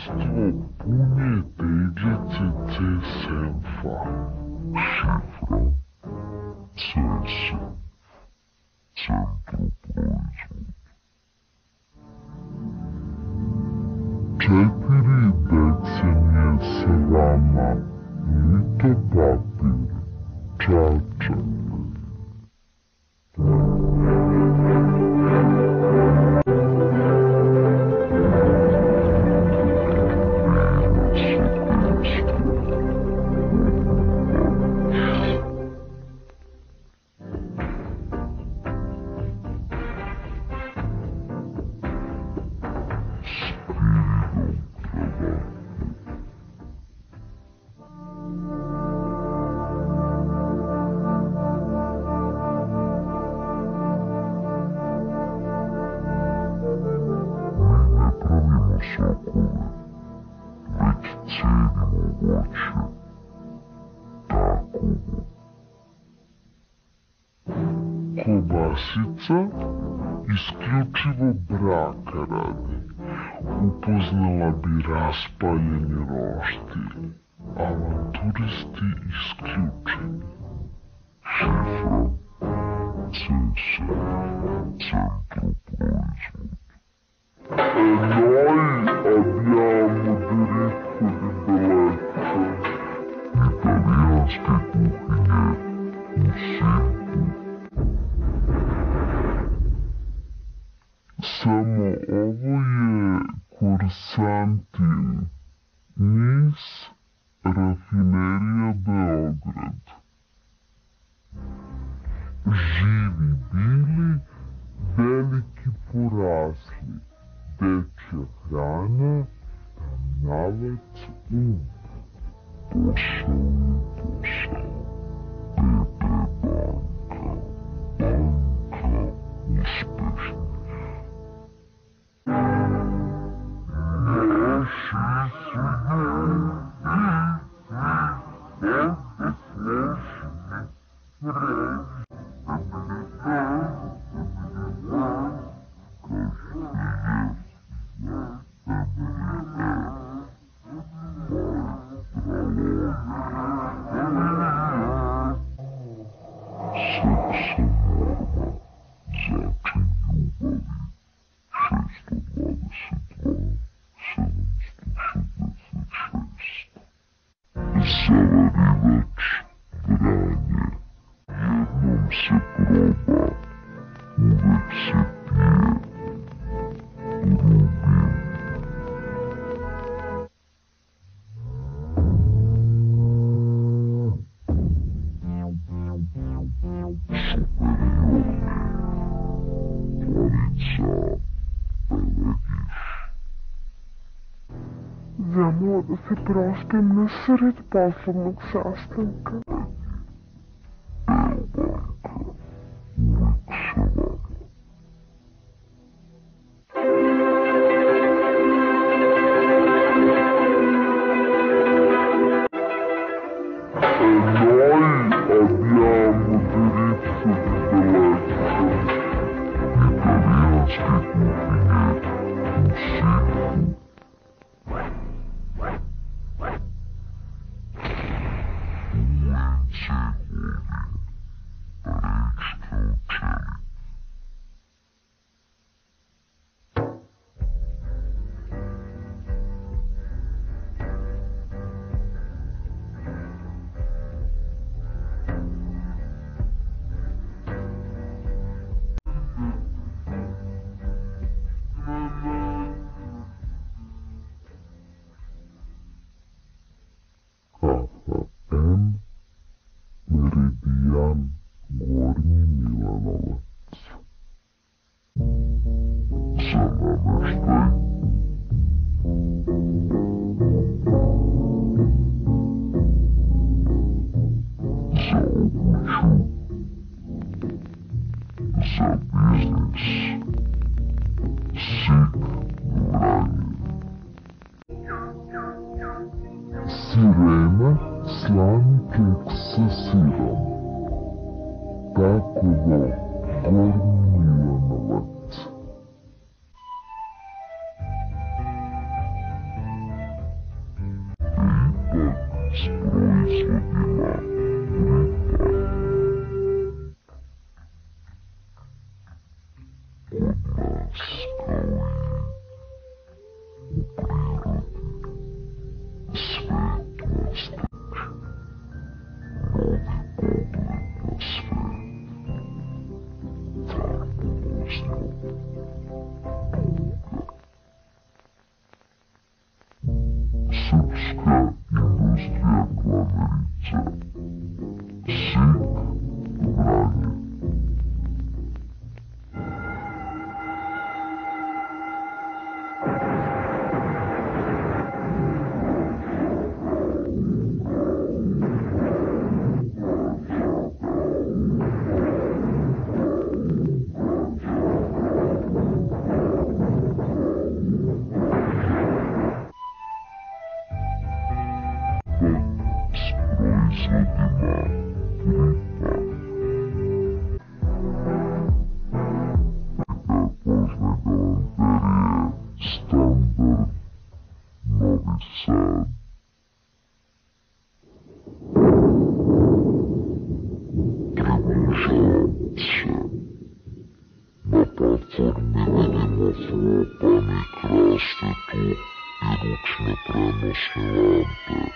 Единство умиете иглици ЦСМФа. Шифра ЦСМ. Центропроизвод. Четири деценije sa vama, ni to papir, čačak. Cenimo voće takovo. Kobasica isključivo braka radi. Upoznala bi raspaljeni roštilj, avanturisti isključeni. Rafinerija Beograd. Živi bili, veliki porasli. Dečja hrana, tamnavac um. Posao je posao. Ja? Zavarivač Vranje, jednom se proba, uvek se Sastanka. Beobanka, uvek sa vama. Noi abbiamo diritto 生活吧 Sirena slani keks sa sirom. Takovo Gornji вечно переносні лампи.